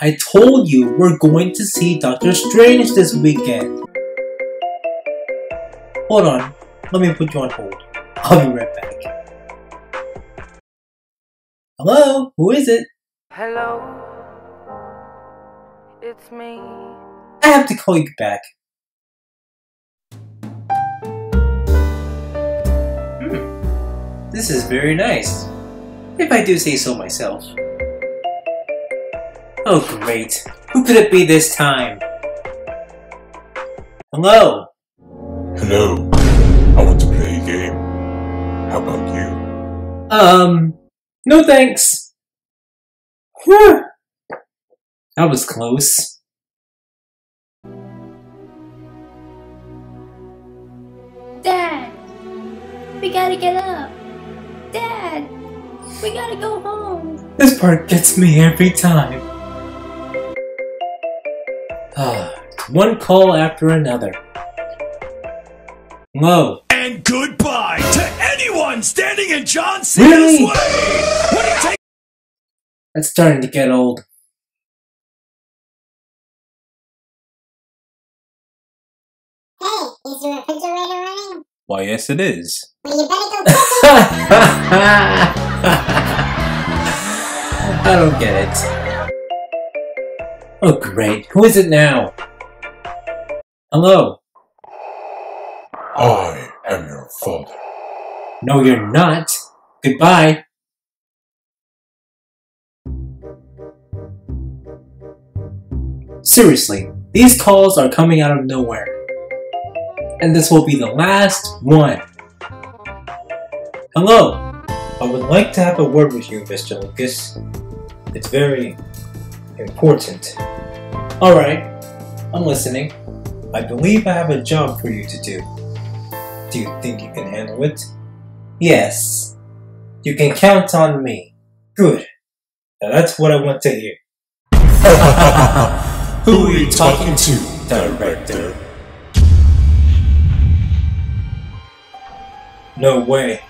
I told you we're going to see Doctor Strange this weekend. Hold on, let me put you on hold. I'll be right back. Hello, who is it? Hello, it's me. I have to call you back. Hmm, this is very nice. If I do say so myself. Oh great, who could it be this time? Hello? Hello. I want to play a game. How about you? Um, no thanks. Whew. That was close. Dad! We gotta get up! Dad! We gotta go home! This part gets me every time. Ah, one call after another. Hello. And goodbye to anyone standing in John Cena's Really? way! When he takes That's starting to get old. Hey, is your refrigerator running? Why, yes, it is. Well, you better go check I don't get it. Oh great, who is it now? Hello? I am your father. No, you're not. Goodbye. Seriously, these calls are coming out of nowhere. And this will be the last one. Hello. I would like to have a word with you, Mr. Lucas. It's very important. Alright, I'm listening. I believe I have a job for you to do. Do you think you can handle it? Yes. You can count on me. Good. Now that's what I want to hear. Who are you talking to? Director. No way.